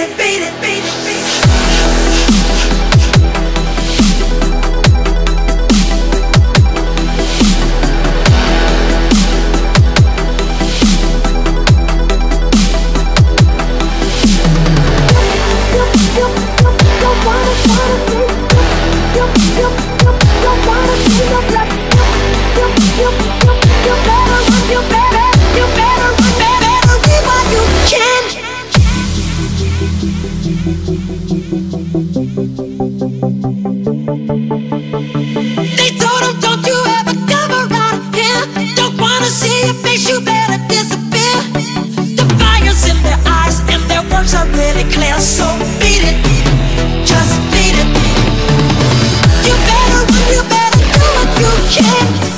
wanna, Beat it! chegue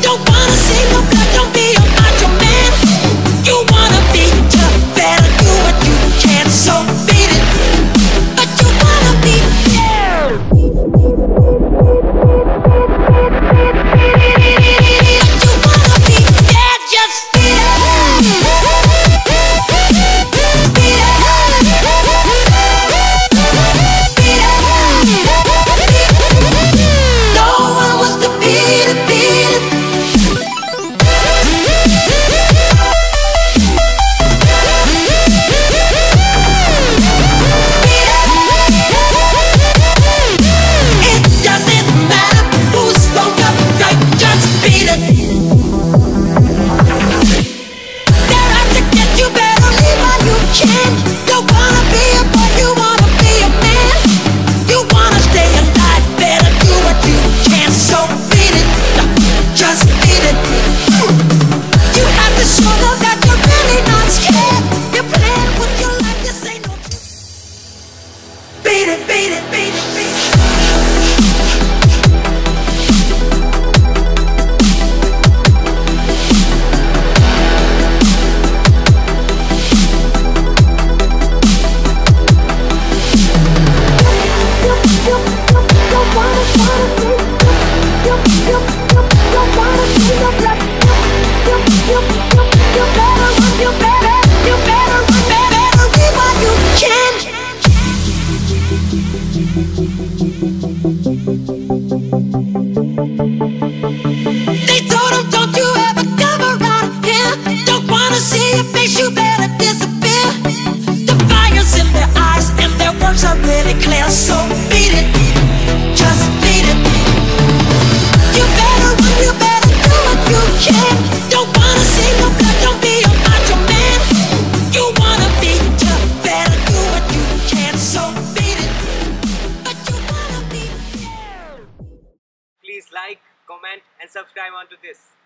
please like, comment and subscribe onto this.